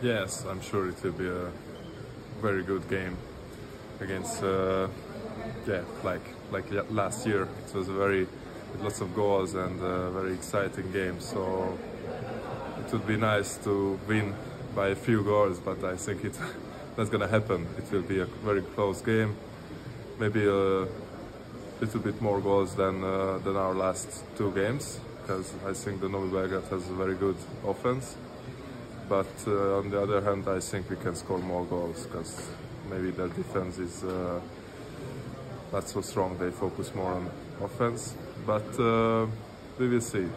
Yes, I'm sure it will be a very good game against, uh, yeah, like like last year. It was a very lots of goals and a very exciting game. So it would be nice to win by a few goals, but I think it's not gonna happen. It will be a very close game. Maybe a little bit more goals than uh, than our last two games because I think the Novi Belgrade has a very good offense. But uh, on the other hand, I think we can score more goals because maybe their defense is uh, not so strong. They focus more on offense, but uh, we will see.